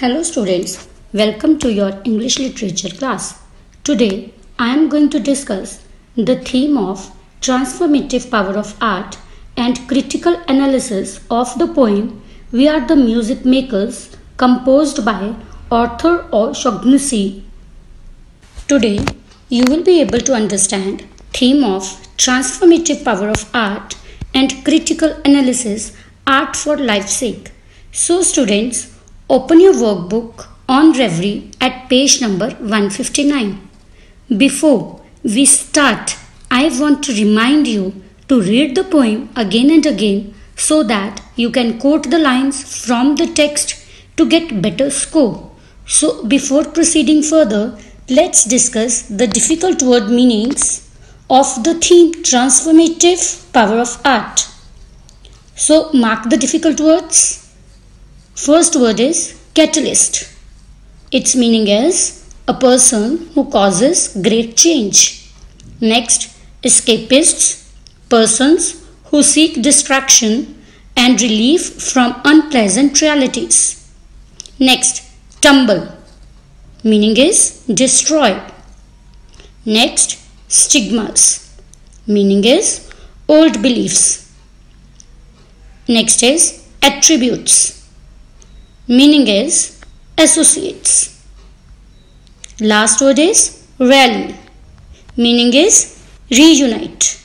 Hello students, welcome to your English literature class. Today I am going to discuss the theme of transformative power of art and critical analysis of the poem We Are the Music Makers composed by Arthur O'Shaughnessy. Today you will be able to understand theme of transformative power of art and critical analysis art for life's sake. So students Open your workbook on Reverie at page number 159. Before we start, I want to remind you to read the poem again and again so that you can quote the lines from the text to get better score. So before proceeding further, let's discuss the difficult word meanings of the theme transformative power of art. So mark the difficult words. First word is catalyst. Its meaning is a person who causes great change. Next, escapists, persons who seek distraction and relief from unpleasant realities. Next, tumble, meaning is destroy. Next, stigmas, meaning is old beliefs. Next is attributes meaning is associates. Last word is rally, meaning is reunite.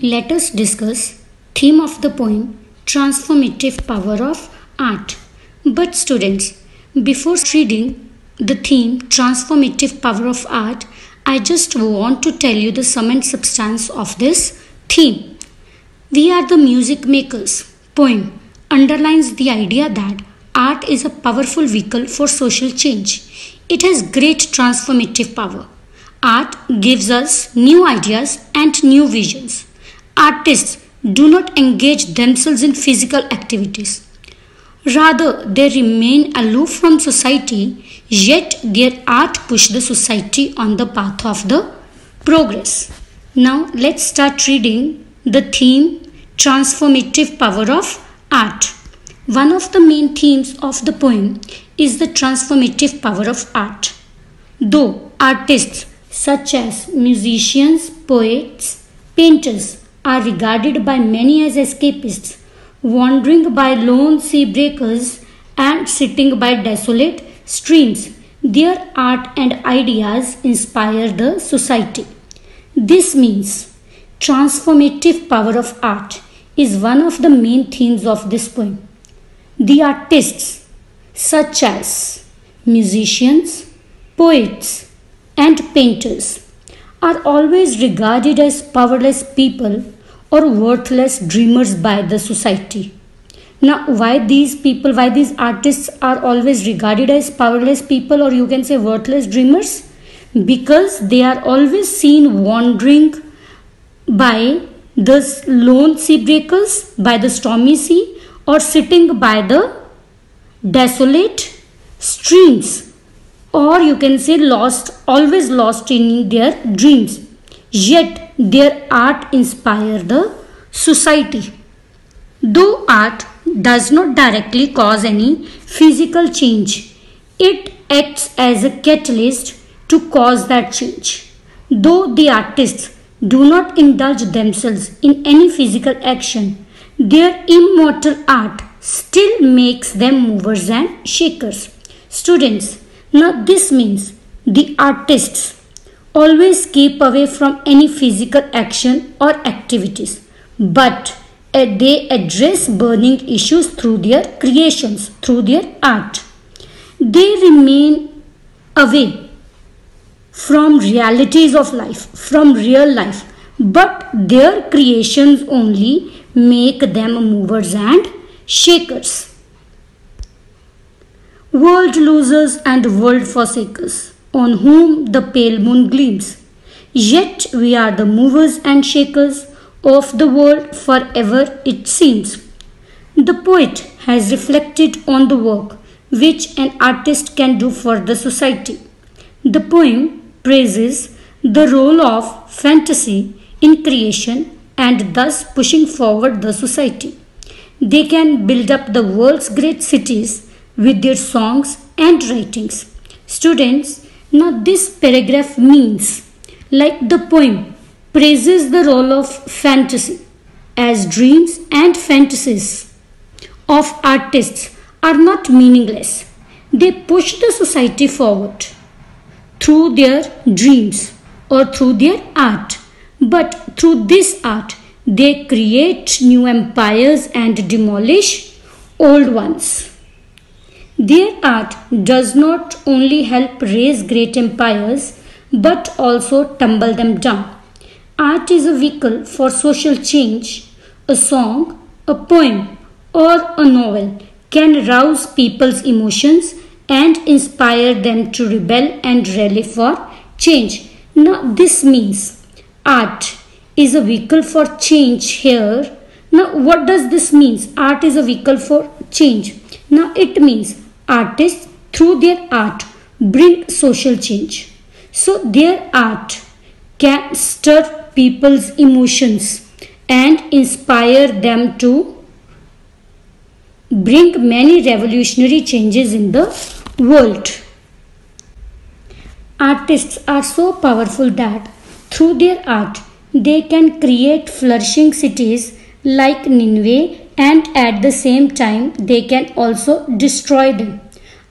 Let us discuss theme of the poem transformative power of art. But students, before reading the theme transformative power of art, I just want to tell you the sum and substance of this theme. We are the music makers poem underlines the idea that art is a powerful vehicle for social change. It has great transformative power. Art gives us new ideas and new visions. Artists do not engage themselves in physical activities. Rather, they remain aloof from society, yet their art push the society on the path of the progress. Now, let's start reading the theme Transformative Power of Art. One of the main themes of the poem is the transformative power of art. Though artists such as musicians, poets, painters are regarded by many as escapists, wandering by lone sea breakers and sitting by desolate streams, their art and ideas inspire the society. This means transformative power of art is one of the main themes of this poem. The artists, such as musicians, poets, and painters, are always regarded as powerless people or worthless dreamers by the society. Now, why these people, why these artists are always regarded as powerless people or you can say worthless dreamers? Because they are always seen wandering by the lone sea breakers by the stormy sea or sitting by the desolate streams. Or you can say lost always lost in their dreams. Yet their art inspire the society. Though art does not directly cause any physical change it acts as a catalyst to cause that change. Though the artists do not indulge themselves in any physical action. Their immortal art still makes them movers and shakers. Students, now this means the artists always keep away from any physical action or activities, but uh, they address burning issues through their creations, through their art. They remain away from realities of life, from real life, but their creations only make them movers and shakers. World losers and world forsakers, on whom the pale moon gleams. Yet we are the movers and shakers of the world forever, it seems. The poet has reflected on the work which an artist can do for the society. The poem praises the role of fantasy in creation and thus pushing forward the society. They can build up the world's great cities with their songs and writings. Students, now this paragraph means like the poem praises the role of fantasy as dreams and fantasies of artists are not meaningless. They push the society forward through their dreams or through their art. But through this art, they create new empires and demolish old ones. Their art does not only help raise great empires but also tumble them down. Art is a vehicle for social change. A song, a poem, or a novel can rouse people's emotions and inspire them to rebel and rally for change. Now, this means art is a vehicle for change here. Now, what does this mean? Art is a vehicle for change. Now, it means artists through their art bring social change. So, their art can stir people's emotions and inspire them to bring many revolutionary changes in the world. Artists are so powerful that through their art they can create flourishing cities like Nineveh and at the same time they can also destroy them.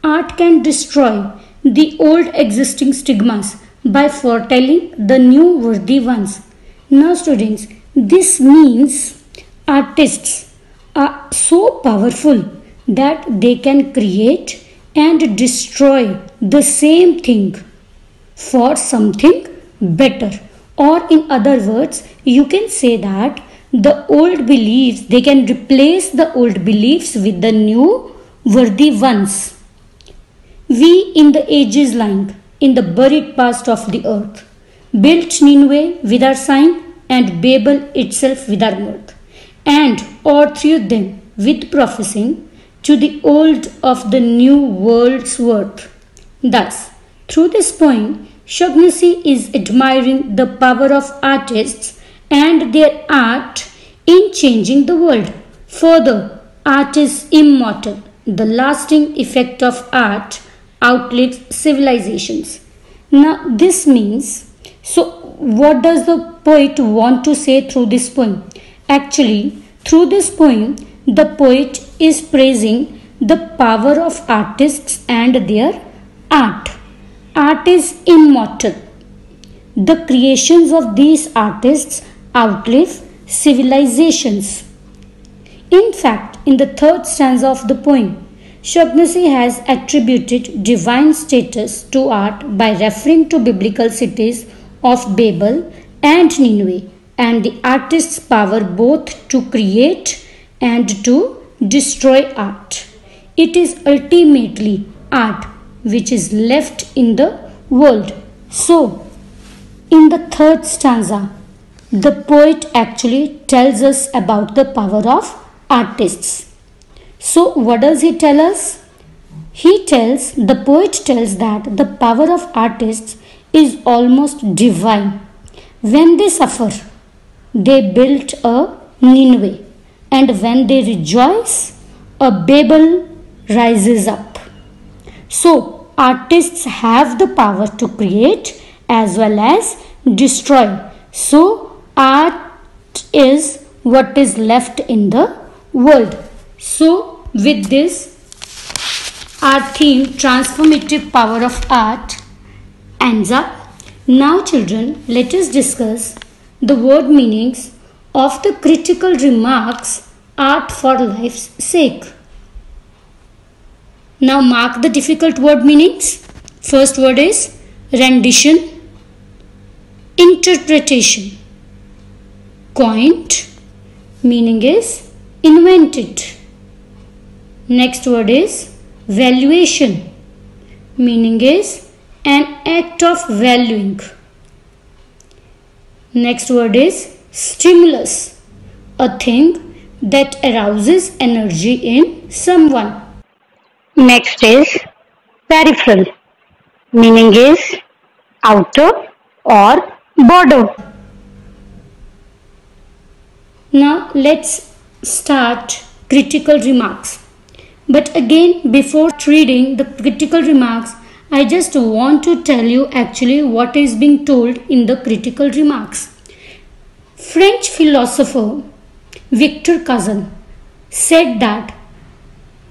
Art can destroy the old existing stigmas by foretelling the new worthy ones. Now students, this means artists are so powerful that they can create and destroy the same thing for something better. Or in other words you can say that the old beliefs they can replace the old beliefs with the new worthy ones. We in the ages lying in the buried past of the earth built Nineveh with our sign and Babel itself with our mirth and o'erthrew them with prophesying to the old of the new world's worth. Thus, through this poem, Shaughnessy is admiring the power of artists and their art in changing the world. Further, art is immortal. The lasting effect of art outlives civilizations. Now, this means, so what does the poet want to say through this poem? Actually, through this poem, the poet is praising the power of artists and their art. Art is immortal. The creations of these artists outlive civilizations. In fact, in the third stanza of the poem, Shaughnessy has attributed divine status to art by referring to biblical cities of Babel and Nineveh and the artist's power both to create and to destroy art. It is ultimately art which is left in the world. So, in the third stanza, the poet actually tells us about the power of artists. So, what does he tell us? He tells, the poet tells that the power of artists is almost divine. When they suffer, they built a Nineveh and when they rejoice, a Babel rises up. So, artists have the power to create as well as destroy. So, art is what is left in the world. So, with this, our theme transformative power of art ends up. Now, children, let us discuss the word meanings of the critical remarks art for life's sake. Now mark the difficult word meanings. First word is rendition, interpretation. Coined meaning is invented. Next word is valuation meaning is an act of valuing. Next word is Stimulus, a thing that arouses energy in someone. Next is peripheral, meaning is outer or border. Now let's start critical remarks. But again, before reading the critical remarks, I just want to tell you actually what is being told in the critical remarks. French philosopher Victor Cousin said that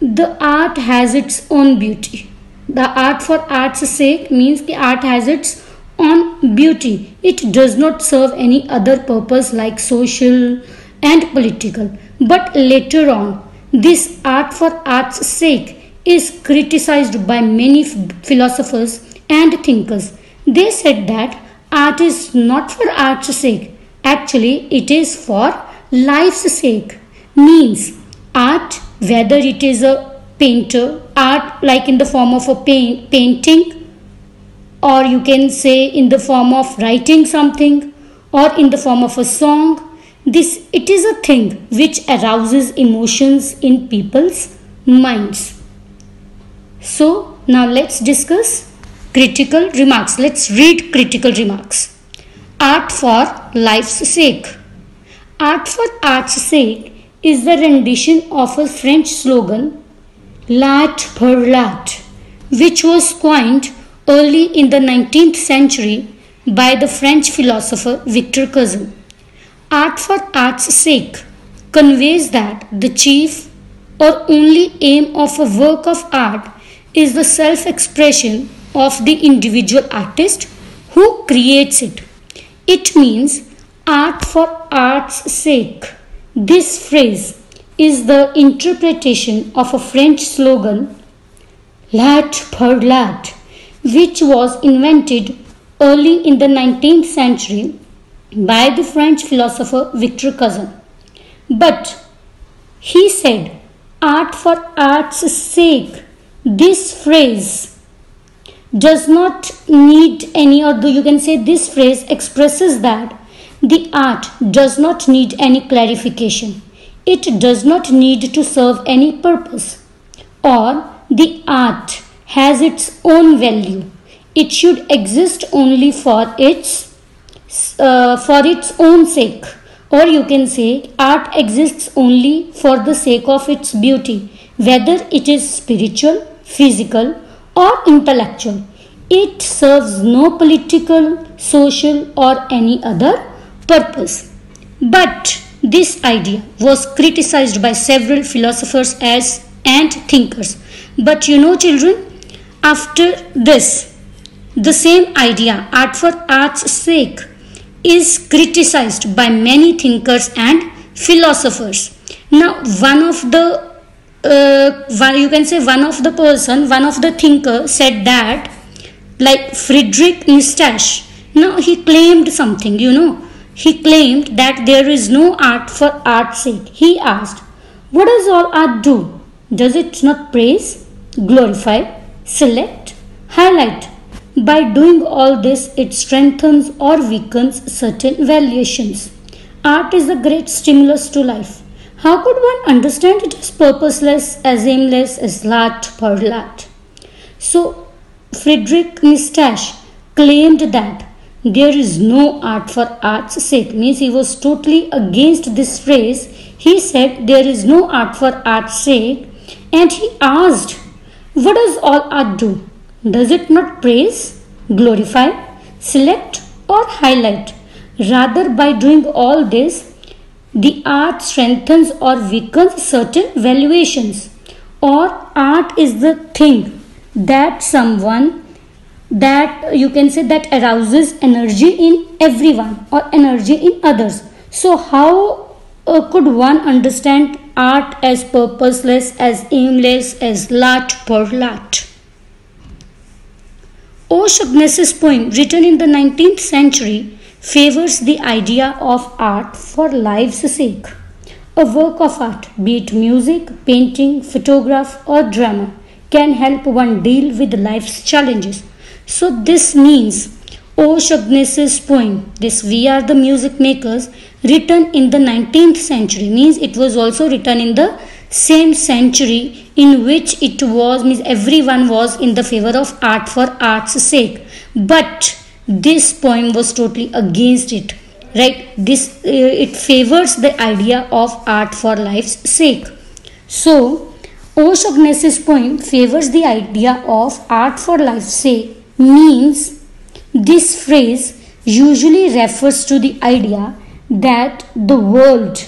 the art has its own beauty. The art for art's sake means the art has its own beauty. It does not serve any other purpose like social and political. But later on, this art for art's sake is criticized by many philosophers and thinkers. They said that art is not for art's sake. Actually, it is for life's sake. Means art whether it is a painter art like in the form of a paint, painting or you can say in the form of writing something or in the form of a song. This it is a thing which arouses emotions in people's minds. So now let's discuss critical remarks. Let's read critical remarks. Art for life's sake art for art's sake is the rendition of a French slogan, L'art pour l'art, which was coined early in the 19th century by the French philosopher Victor Cousin. Art for art's sake conveys that the chief or only aim of a work of art is the self expression of the individual artist who creates it. It means art for art's sake this phrase is the interpretation of a French slogan, L'art pour l'art, which was invented early in the 19th century by the French philosopher Victor Cousin. But he said, art for art's sake, this phrase does not need any, or you can say this phrase expresses that the art does not need any clarification. It does not need to serve any purpose. Or the art has its own value. It should exist only for its uh, for its own sake. Or you can say art exists only for the sake of its beauty, whether it is spiritual, physical, or intellectual. It serves no political, social, or any other purpose. But this idea was criticized by several philosophers as and thinkers. But you know, children, after this, the same idea, art for art's sake, is criticized by many thinkers and philosophers. Now, one of the uh, you can say one of the person, one of the thinker said that, like Friedrich Nietzsche. Now he claimed something, you know he claimed that there is no art for art's sake. He asked, What does all art do? Does it not praise, glorify, select, highlight? By doing all this, it strengthens or weakens certain valuations. Art is a great stimulus to life. How could one understand it as purposeless, as aimless, as l'art pour l'art? So, Friedrich Nietzsche claimed that there is no art for art's sake. Means he was totally against this phrase. He said there is no art for art's sake. And he asked what does all art do? Does it not praise glorify select or highlight? Rather by doing all this the art strengthens or weakens certain valuations. Or art is the thing that someone that you can say that arouses energy in everyone or energy in others. So how uh, could one understand art as purposeless as aimless as l'art pour l'art O'Shaughnessy's poem written in the 19th century favors the idea of art for life's sake. A work of art be it music painting photograph or drama can help one deal with life's challenges so this means O poem, this We Are the Music Makers, written in the 19th century, means it was also written in the same century in which it was, means everyone was in the favor of art for art's sake. But this poem was totally against it. Right? This uh, it favors the idea of art for life's sake. So O'Shaughnessy's poem favors the idea of art for life's sake means this phrase usually refers to the idea that the world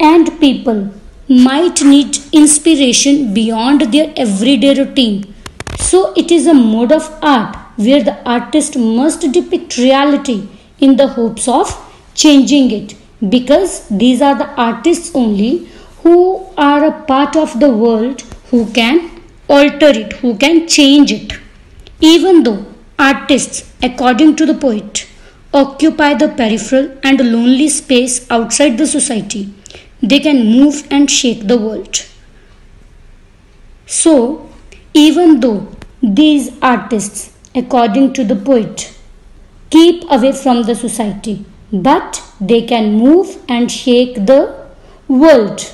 and people might need inspiration beyond their everyday routine. So, it is a mode of art where the artist must depict reality in the hopes of changing it because these are the artists only who are a part of the world who can alter it, who can change it. Even though artists, according to the poet, occupy the peripheral and lonely space outside the society, they can move and shake the world. So, even though these artists, according to the poet, keep away from the society, but they can move and shake the world.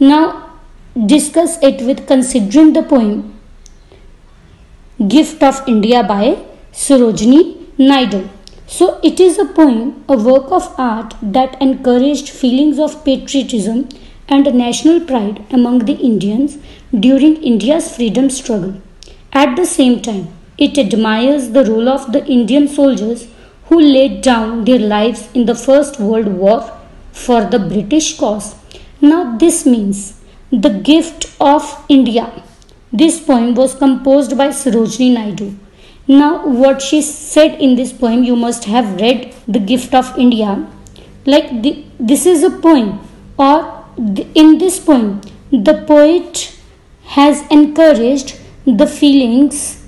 Now, discuss it with considering the poem Gift of India by Sarojini Naidu. So, it is a poem, a work of art that encouraged feelings of patriotism and national pride among the Indians during India's freedom struggle. At the same time, it admires the role of the Indian soldiers who laid down their lives in the First World War for the British cause. Now, this means the gift of India. This poem was composed by Sarojini Naidu now, what she said in this poem, you must have read The Gift of India. Like, this is a poem, or in this poem, the poet has encouraged the feelings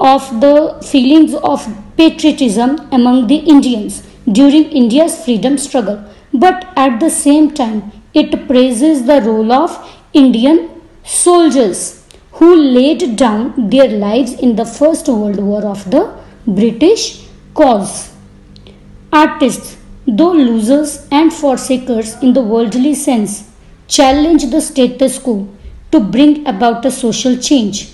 of the feelings of patriotism among the Indians during India's freedom struggle. But at the same time, it praises the role of Indian soldiers who laid down their lives in the First World War of the British cause. Artists, though losers and forsakers in the worldly sense, challenge the status quo to bring about a social change.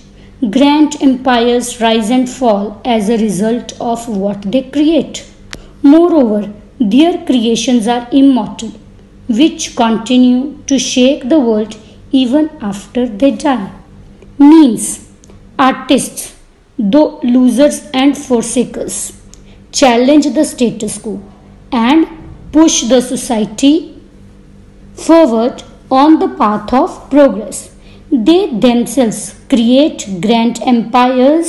Grand empires rise and fall as a result of what they create. Moreover, their creations are immortal, which continue to shake the world even after they die means artists, though losers and forsakers, challenge the status quo and push the society forward on the path of progress. They themselves create grand empires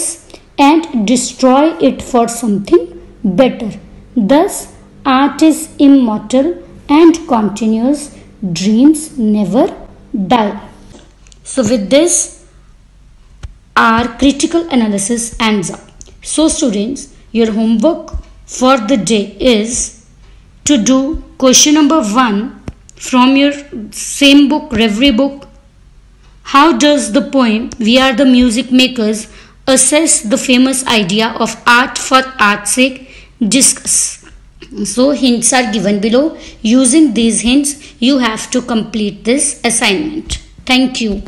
and destroy it for something better. Thus, art is immortal and continuous. Dreams never die. So, with this, our critical analysis ends up. So students, your homework for the day is to do question number 1 from your same book, Reverie book. How does the poem We Are the Music Makers assess the famous idea of art for art's sake? Discuss. So hints are given below. Using these hints, you have to complete this assignment. Thank you.